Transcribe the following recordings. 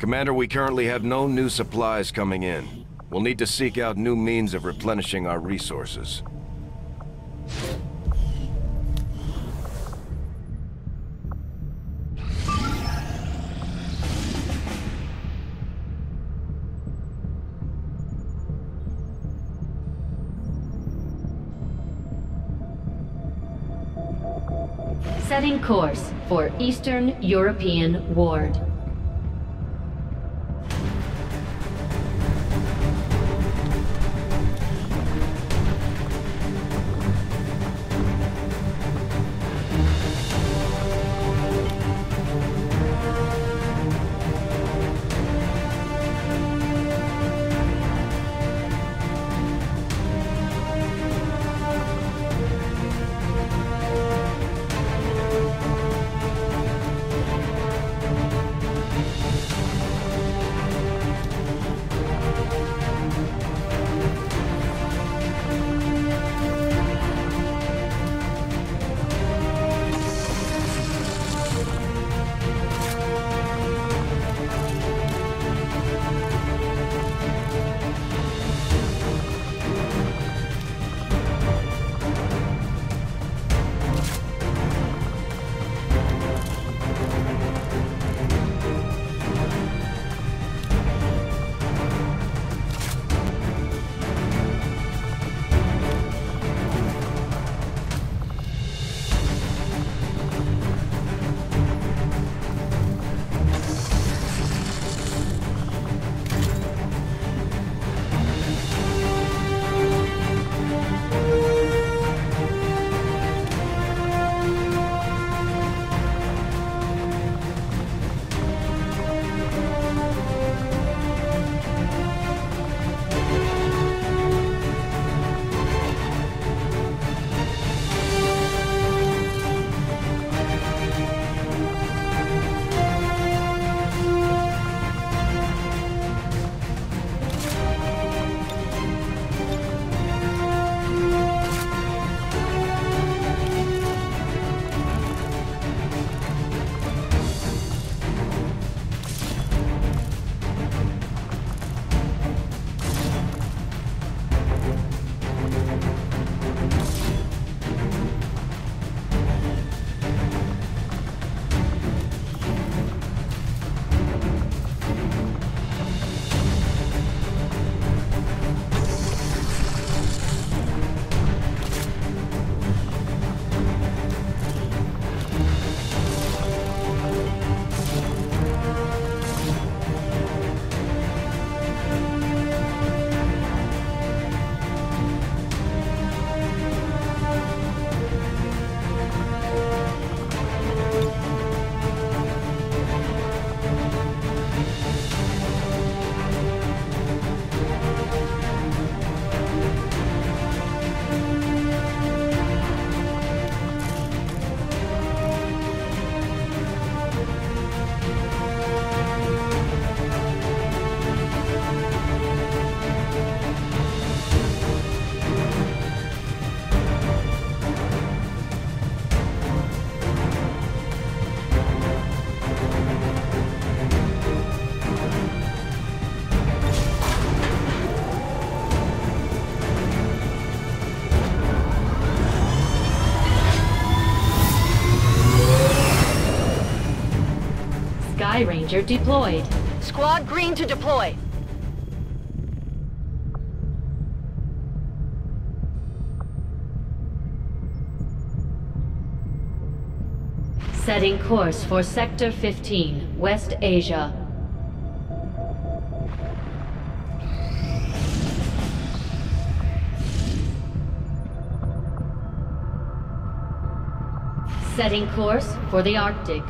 Commander, we currently have no new supplies coming in. We'll need to seek out new means of replenishing our resources. Setting course for Eastern European Ward. Skyranger deployed. Squad green to deploy. Setting course for Sector 15, West Asia. Setting course for the Arctic.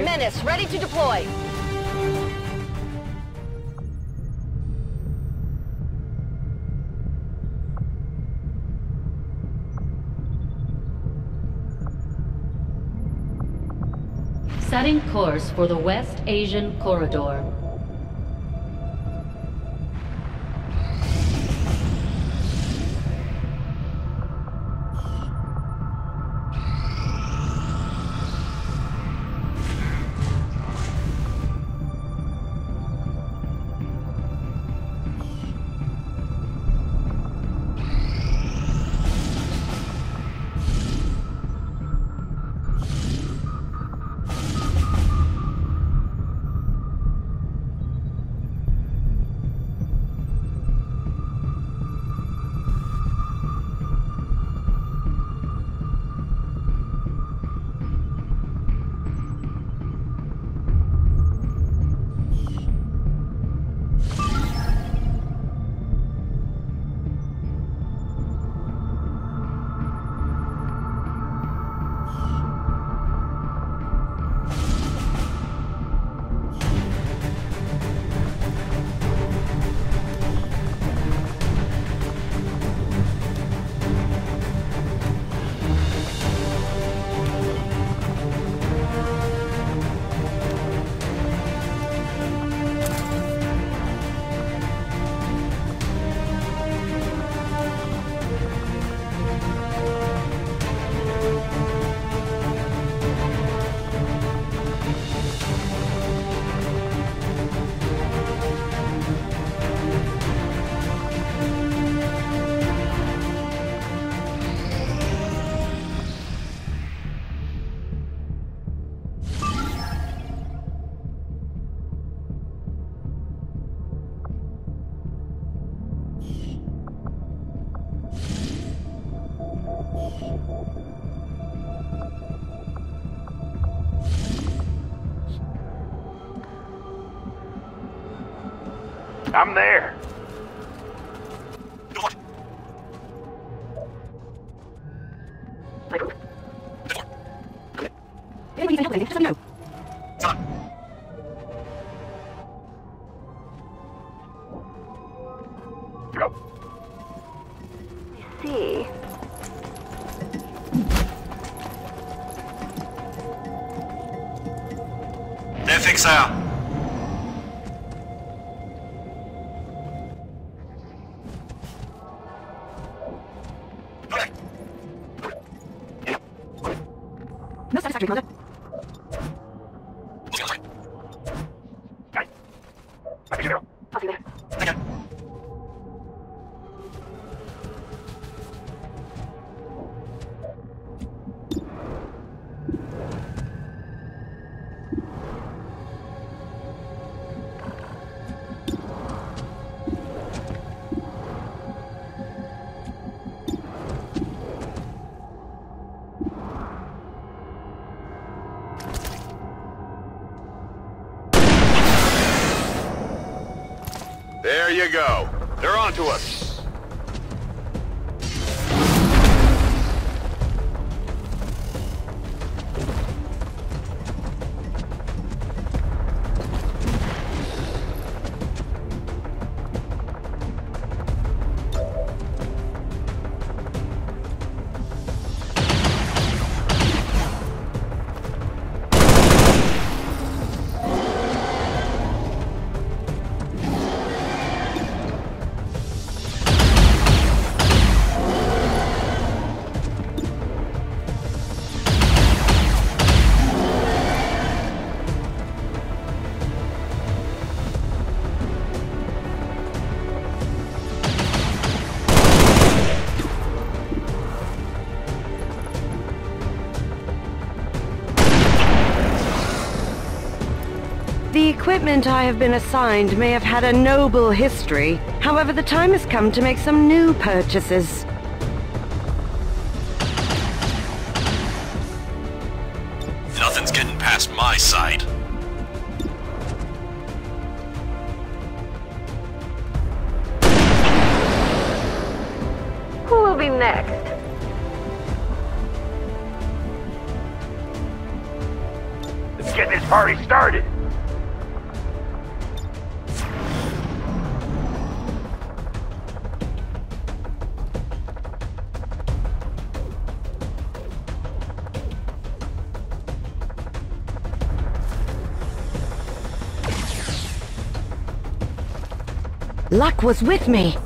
Menace, ready to deploy. Setting course for the West Asian Corridor. I'm there. Equipment I have been assigned may have had a noble history. However, the time has come to make some new purchases. Was with me.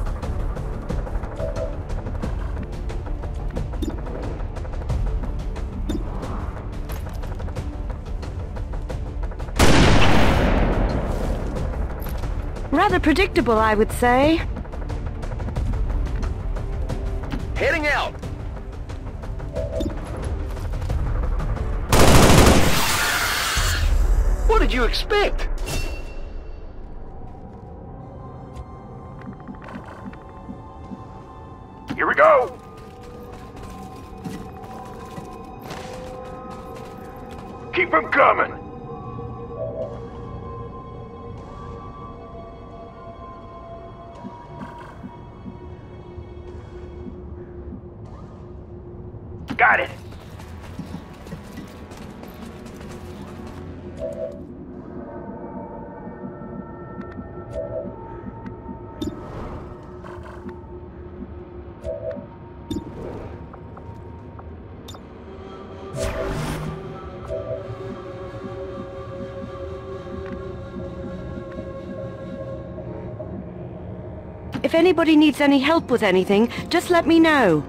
Rather predictable, I would say. Heading out. What did you expect? Anybody needs any help with anything, just let me know.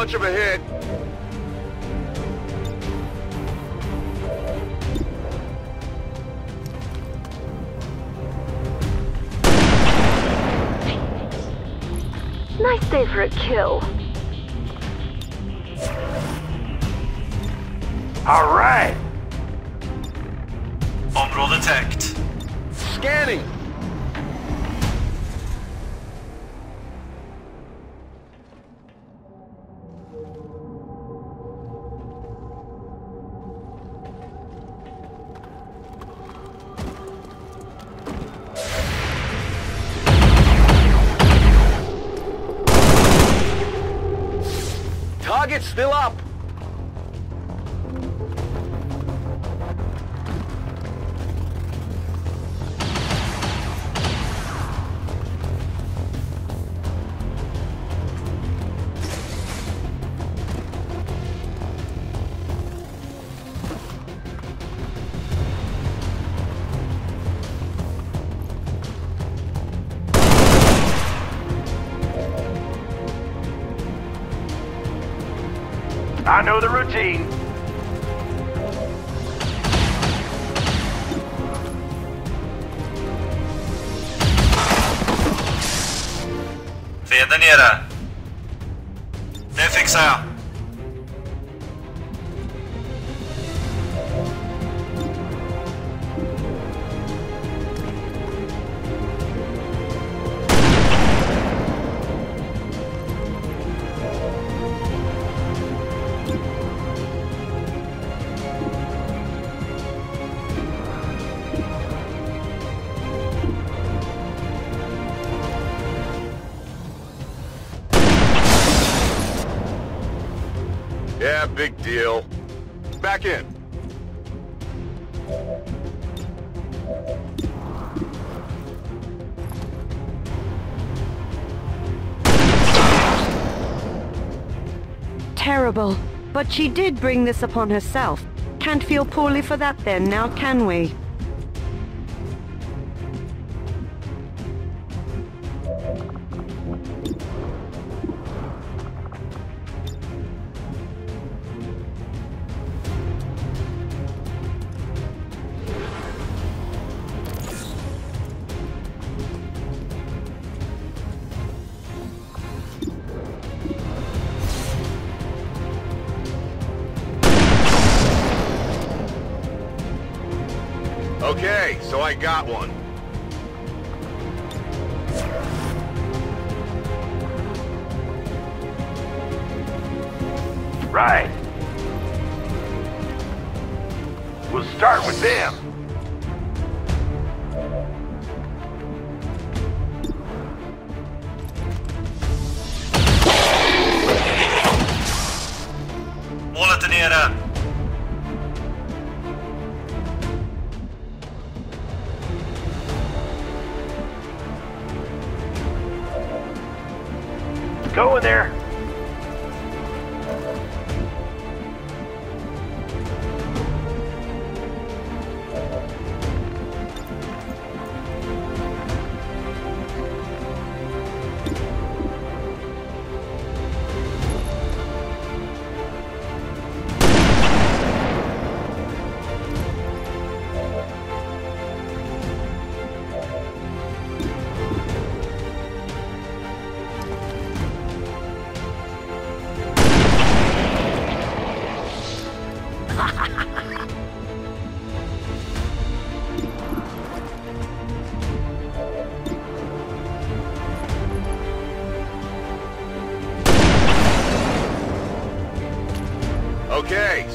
Much of a hit. Nice day for a kill. All right. Område täckt. Scanning. I Terrible. But she did bring this upon herself. Can't feel poorly for that then, now can we?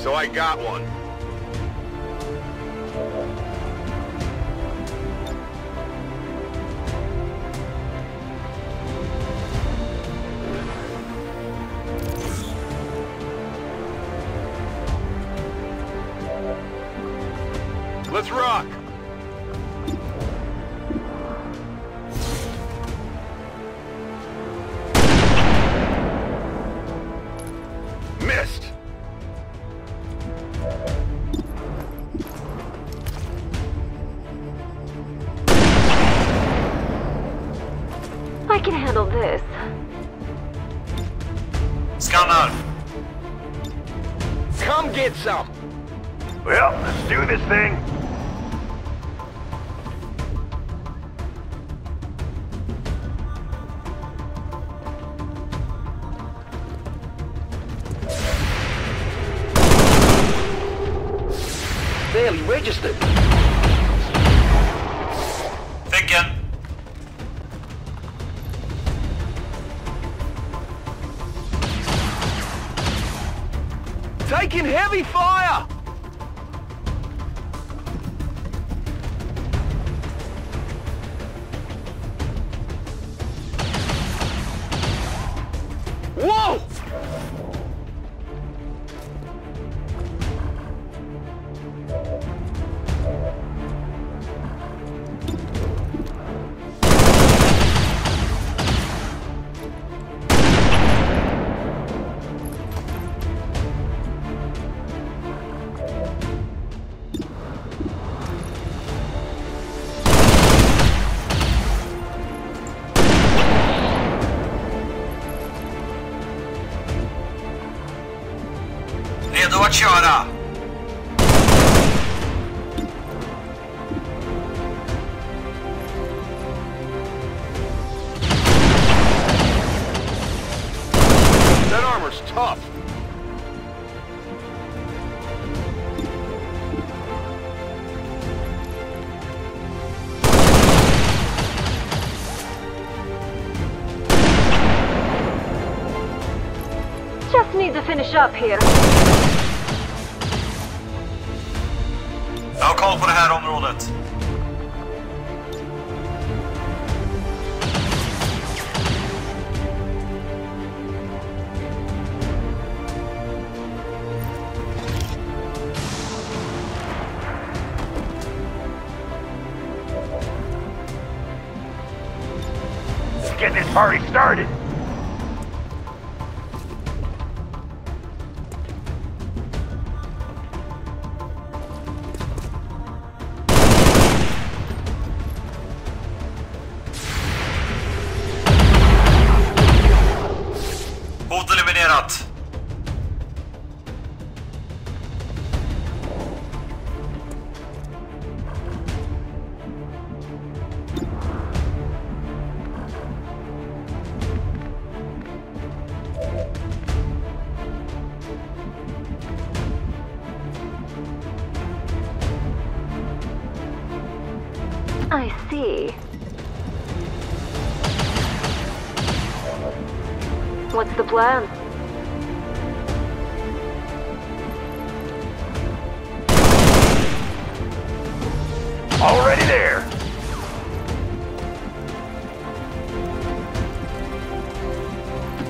So I got one. Att. That armor's tough. Just need to finish up here. Party started.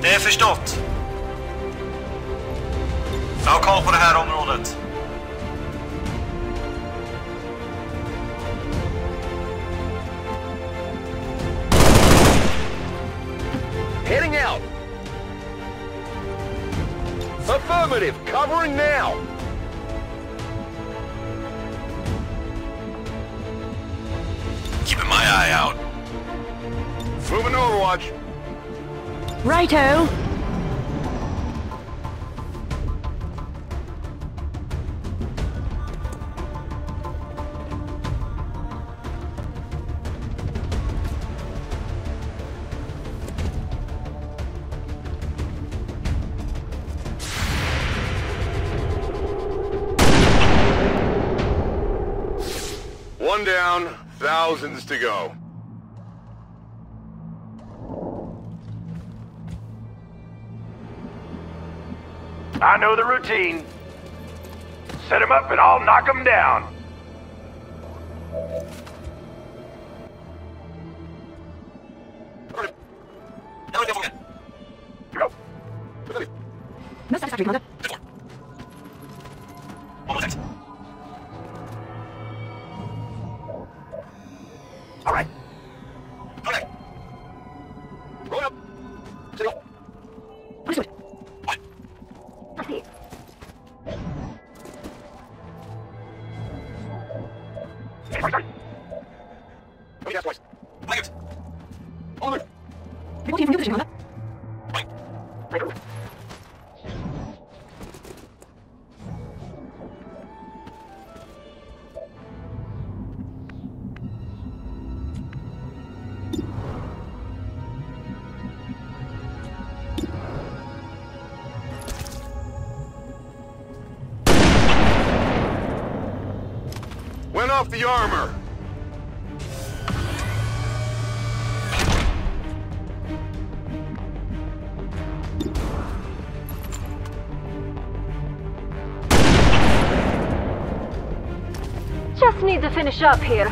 Det är förstått. Jag har koll på det här området. Heading out. Affirmative. Covering now. Righto! One down, thousands to go. Know the routine. Set him up and I'll knock him down. Went off the armor. Just need to finish up here.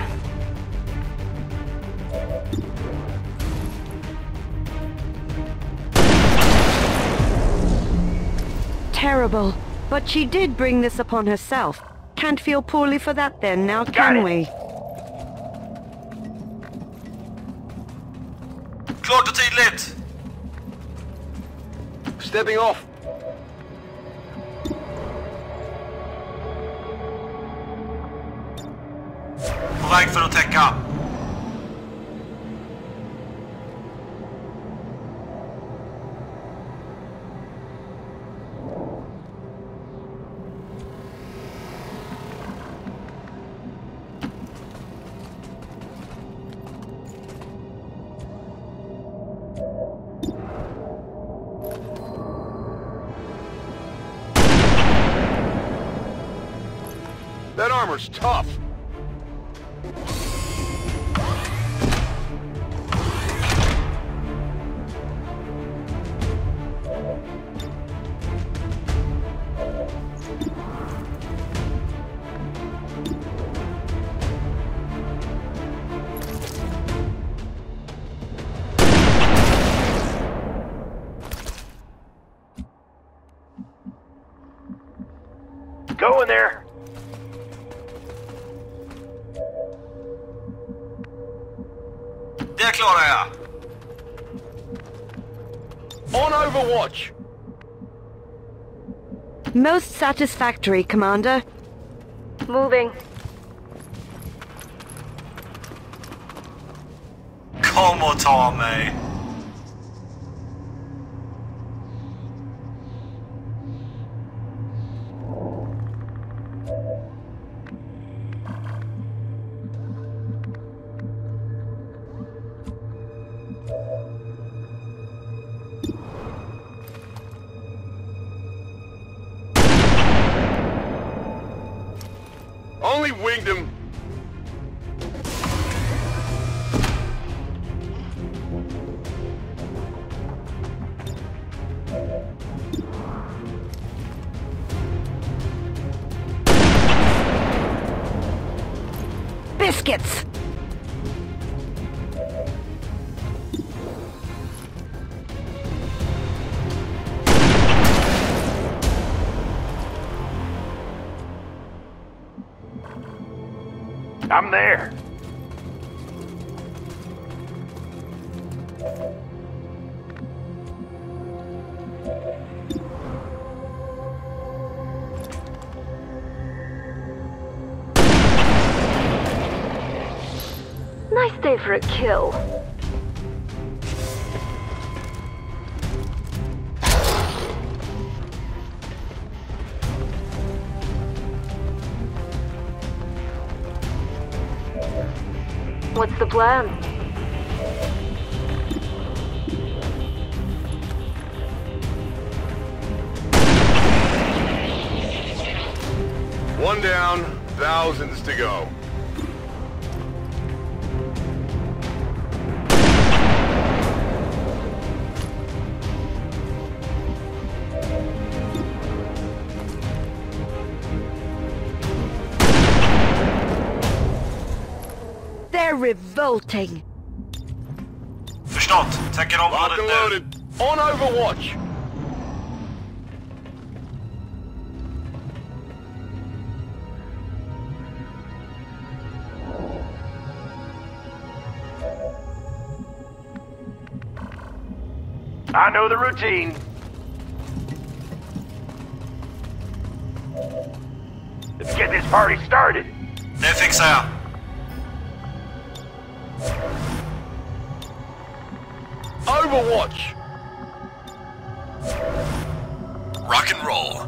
Terrible. But she did bring this upon herself. Can't feel poorly for that then, now Got can it. we? Klart och tydligt. Stepping off. Tough. Most satisfactory, Commander. Moving. Kom och kill. What's the plan? They're revolting. Förstått. Täcker Locked området and loaded. On Overwatch! I know the routine. Let's get this party started. Det fixar jag. Overwatch! Rock and roll.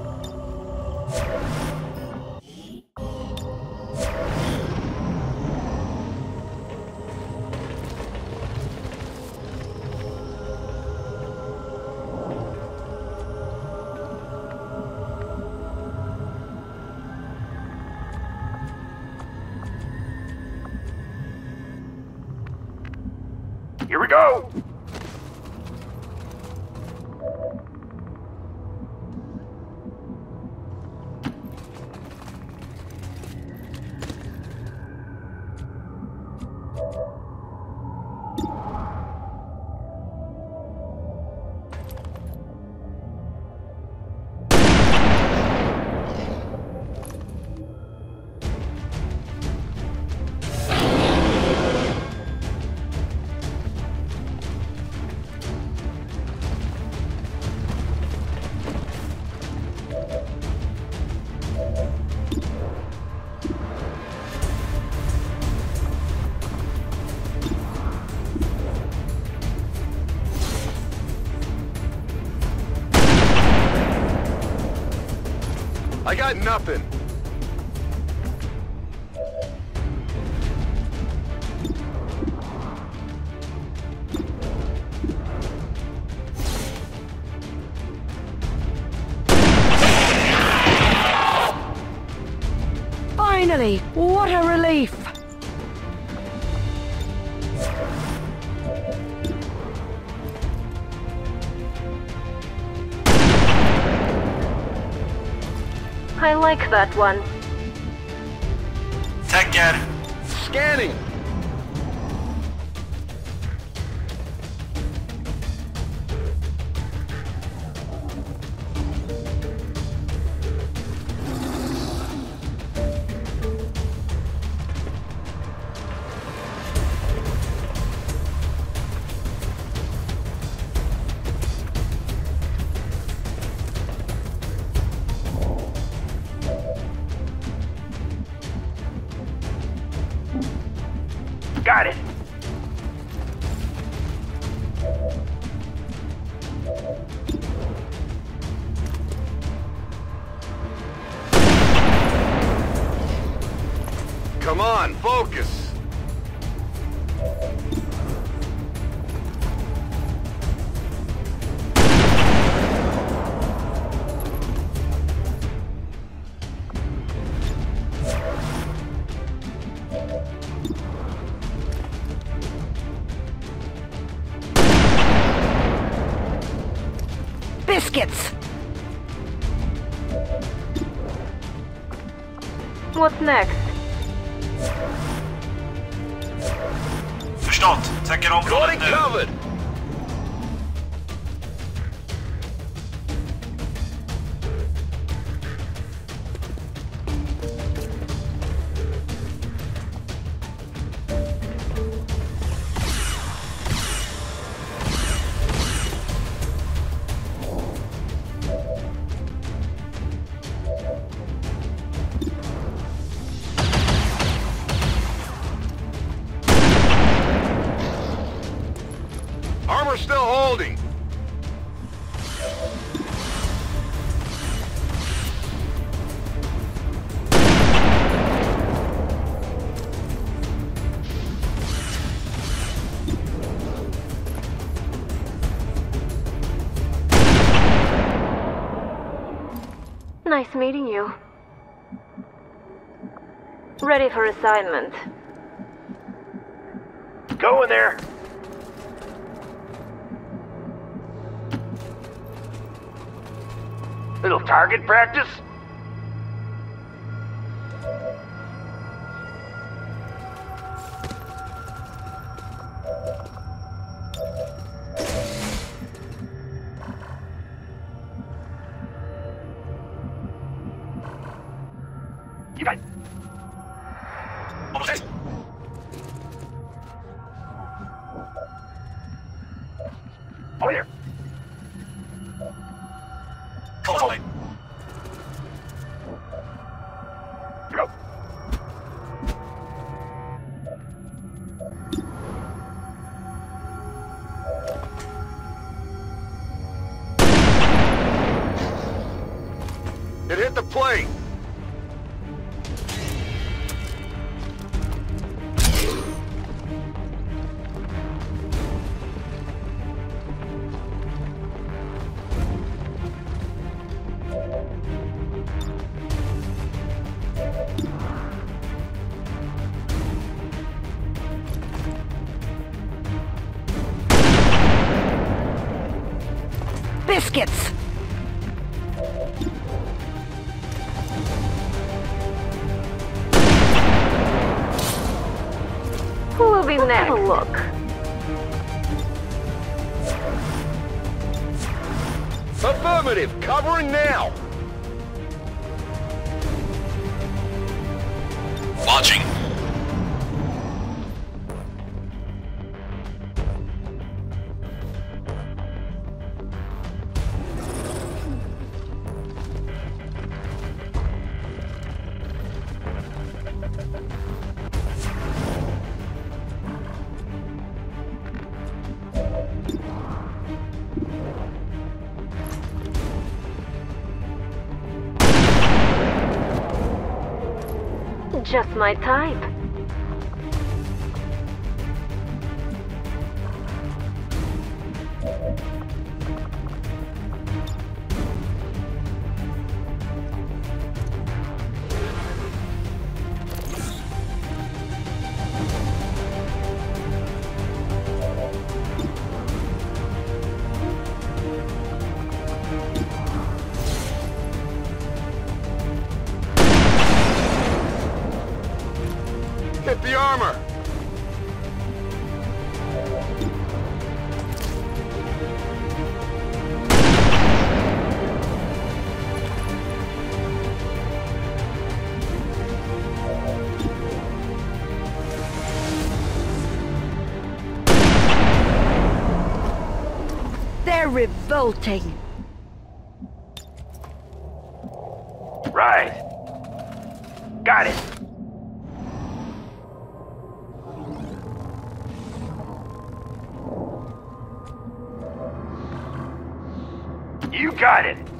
Nothing. Finally! That one. Täcker. Scanning! Nice meeting you. Ready for assignment. Go in there. Little target practice? Biscuits! Who will be next? Have a look. Affirmative. Covering now. Launching. Just my type. bolting. Right. Got it. You got it.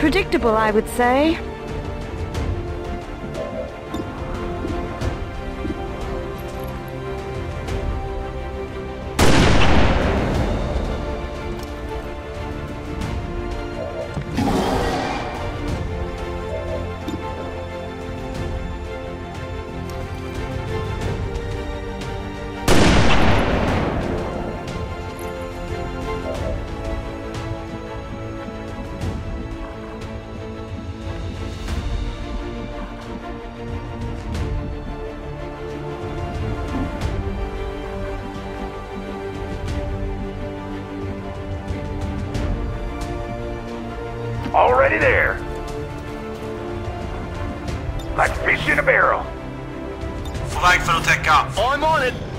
Predictable, I would say. Like fish in a barrel. På väg för att täcka. I'm on it.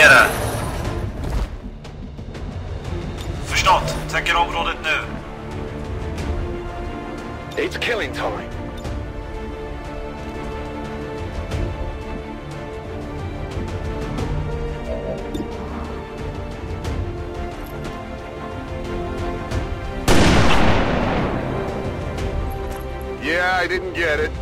Vi är där nere. Förstått. Täcker området nu. It's killing time. Yeah, I didn't get it.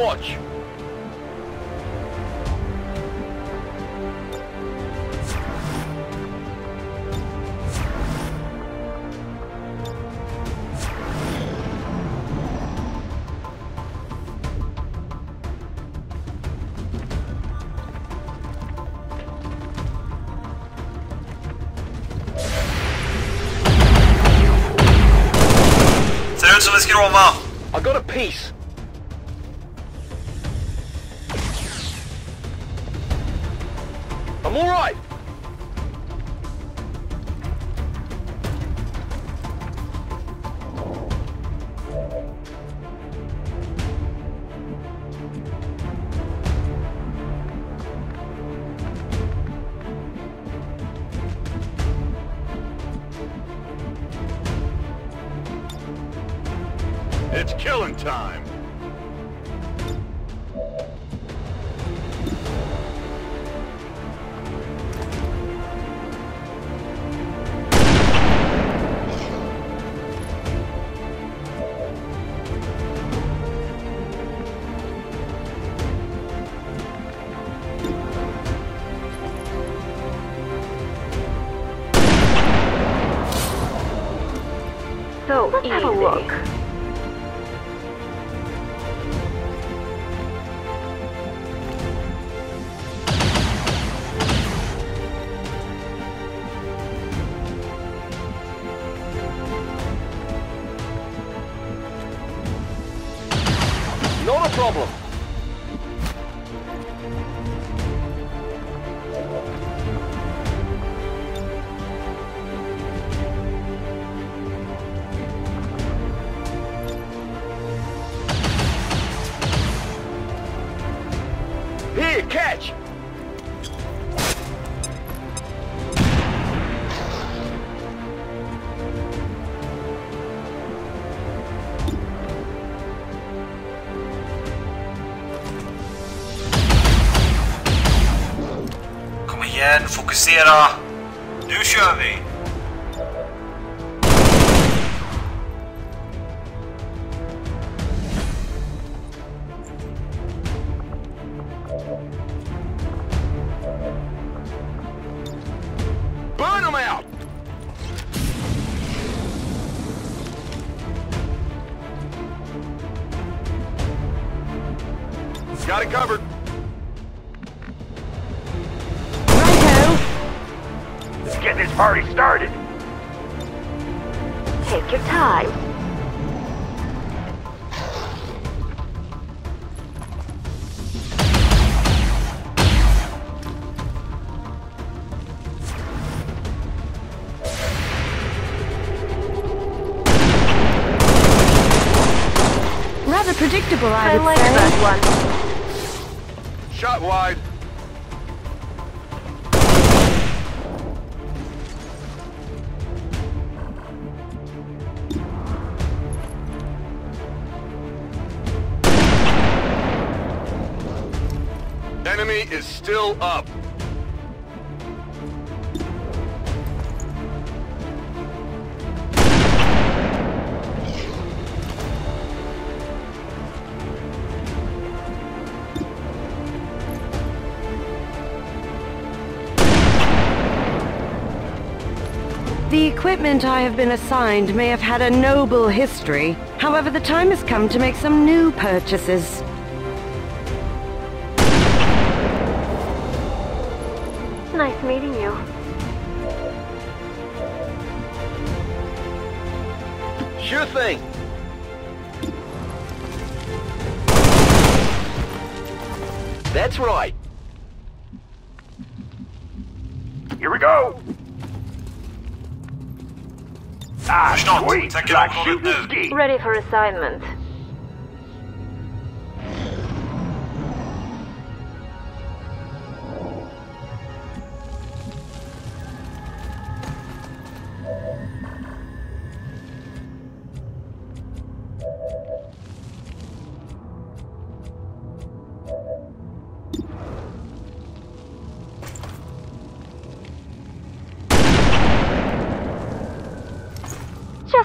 On It's killing time. Fokusera. Nu kör vi. Burn them out! Got it covered. Get this party started. Take your time. Rather predictable, I, I would like say. that one. Shot wide. Still up. The equipment I have been assigned may have had a noble history. However, the time has come to make some new purchases. Nice meeting you. Sure thing. That's right. Here we go. Ah, Förstått. sweet. Tänker Like området shooting nu. ski. Ready for assignment.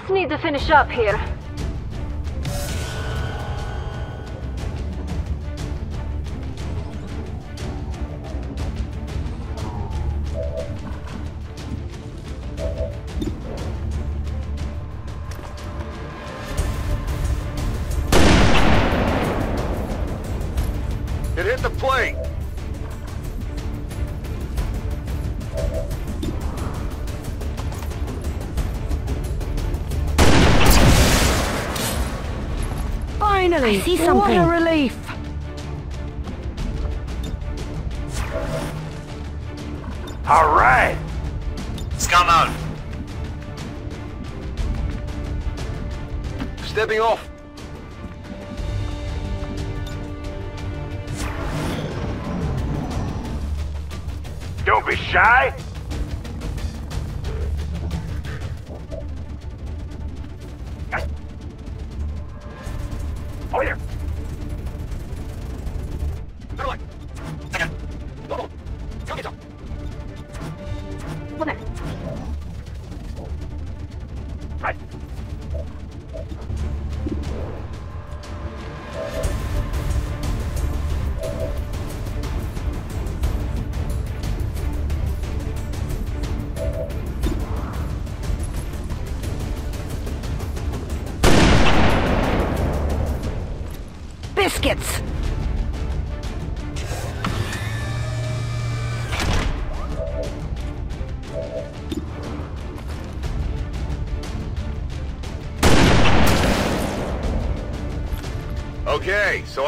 Just need to finish up here. See What a relief!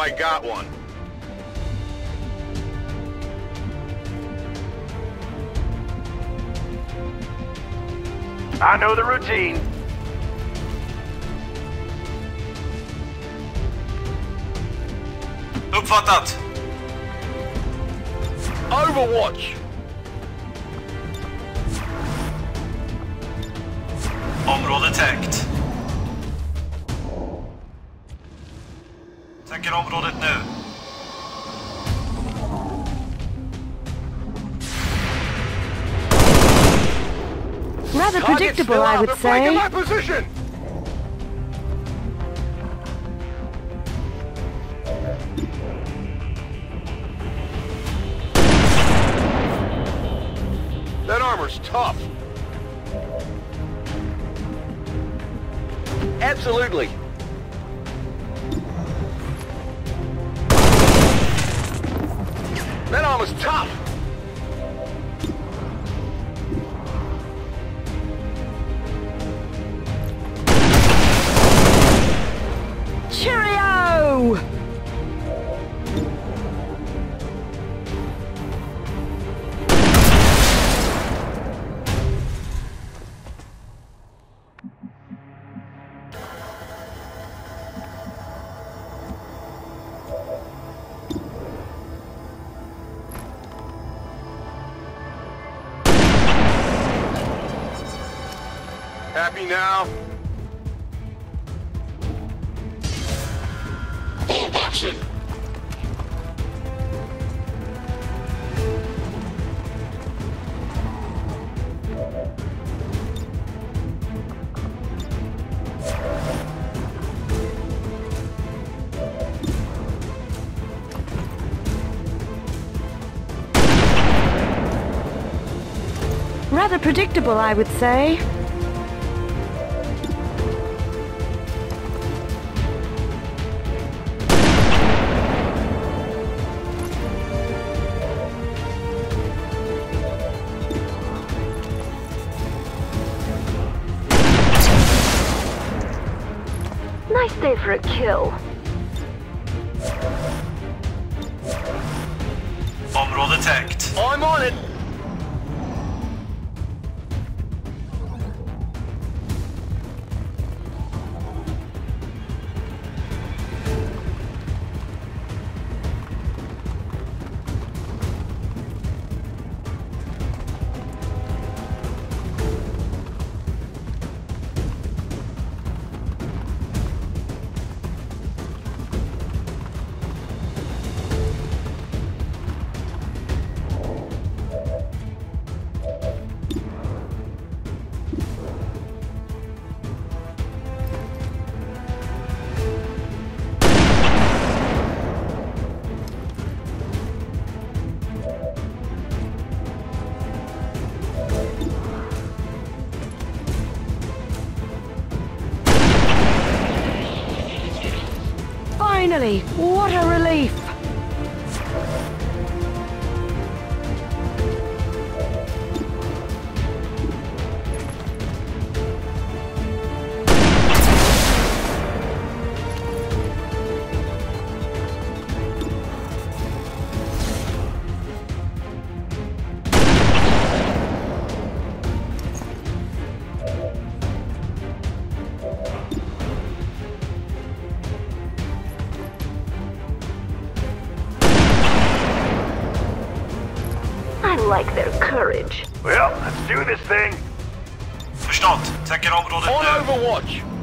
I got one. I know the routine. Uppfattat! Overwatch! Område täckt. Täcker området nu. Rather predictable, I would say. Predictable, I would say. Nice day for a kill. Område täckt. I'm on it! On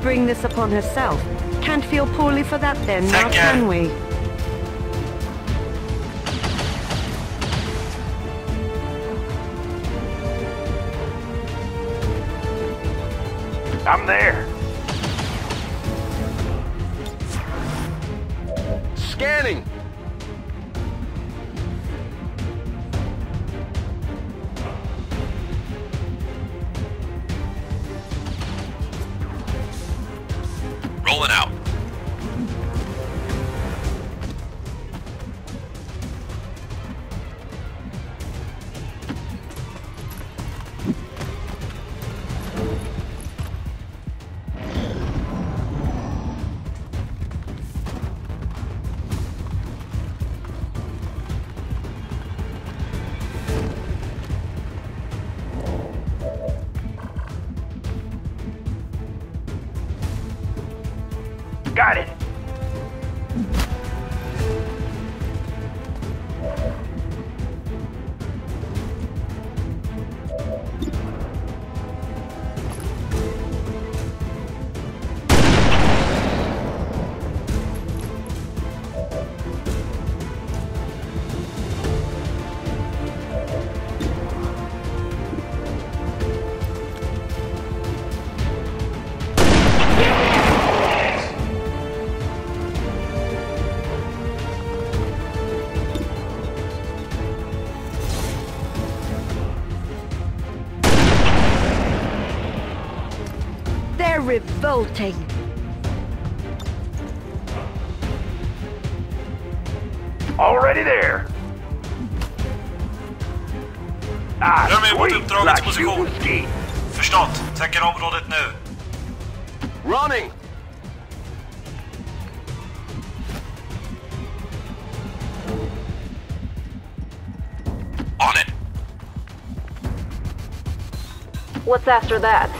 bring this upon herself. Can't feel poorly for that then, now can we? Revolting. Already there. Ah, Gör mig mot sweet. uppdragets position. shooting ski. Förstått. Täcker området nu. Running! On it. What's after that?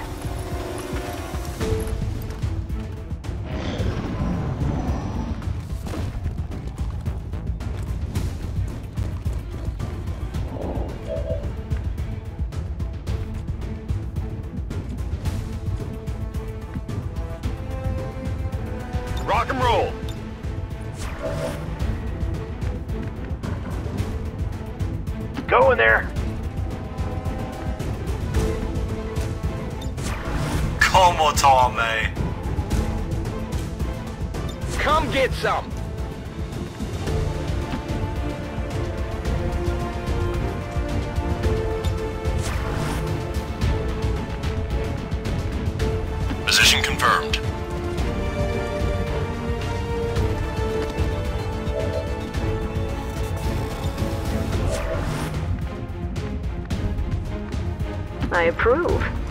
I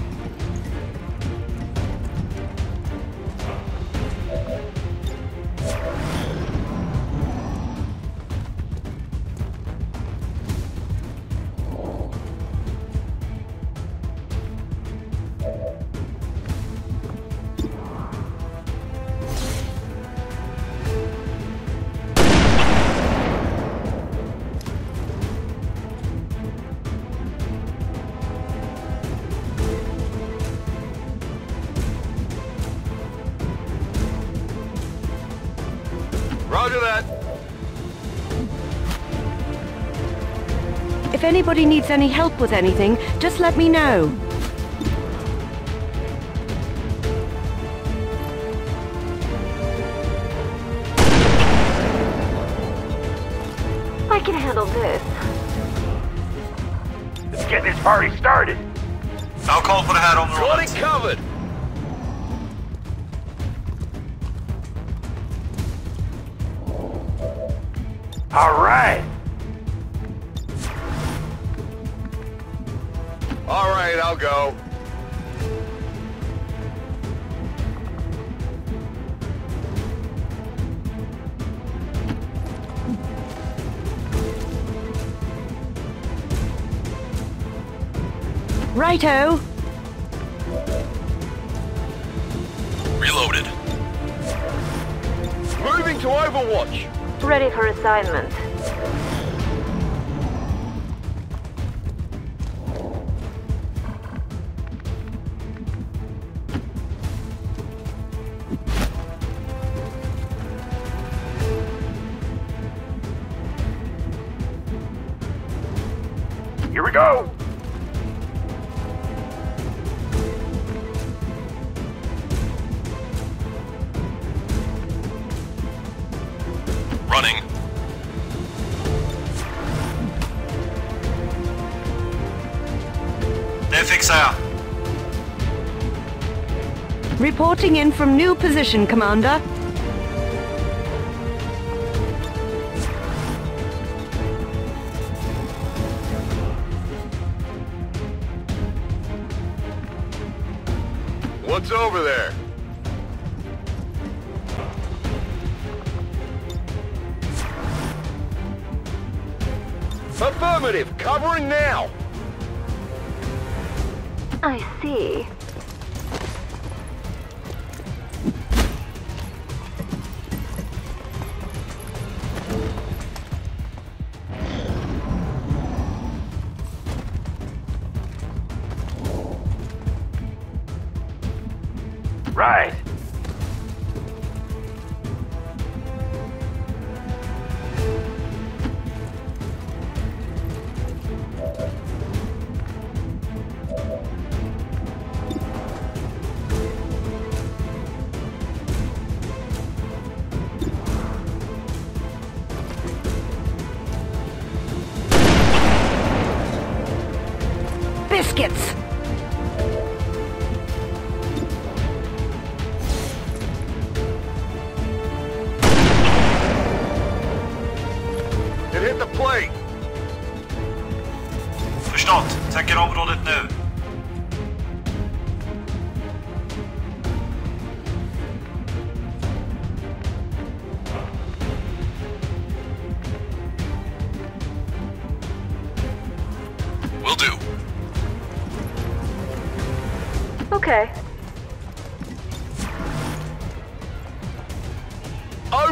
anybody needs any help with anything, just let me know. potato. running. FXR. Reporting in from new position, Commander.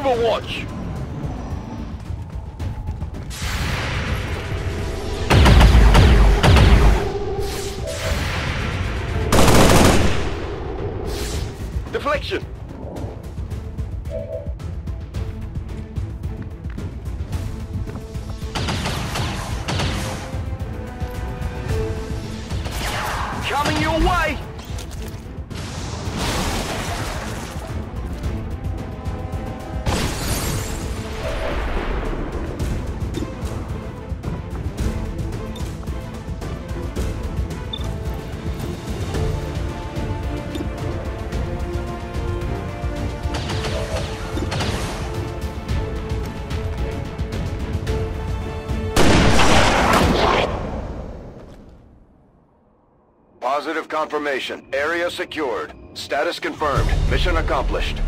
Overwatch! Deflection! Confirmation. Area secured. Status confirmed. Mission accomplished.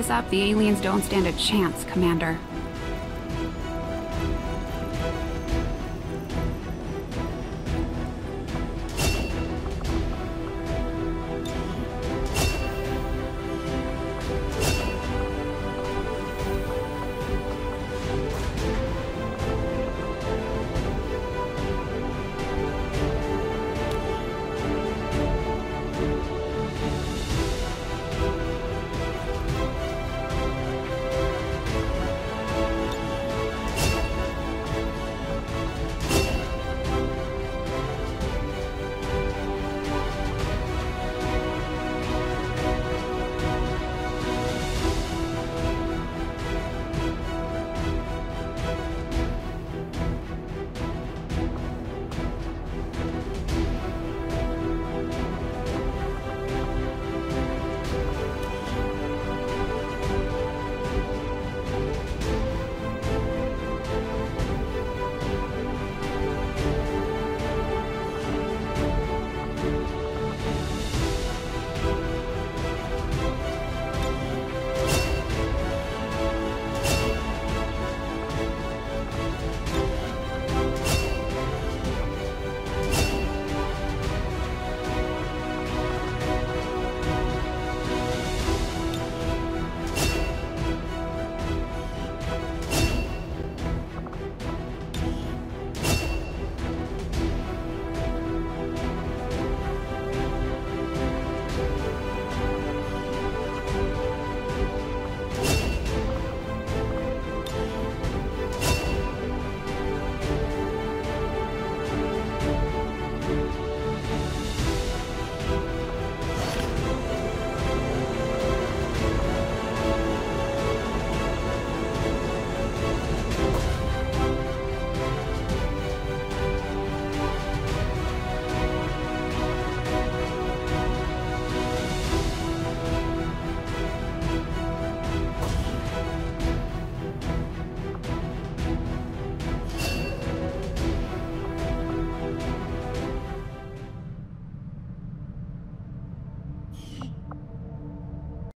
this up, the aliens don't stand a chance, Commander.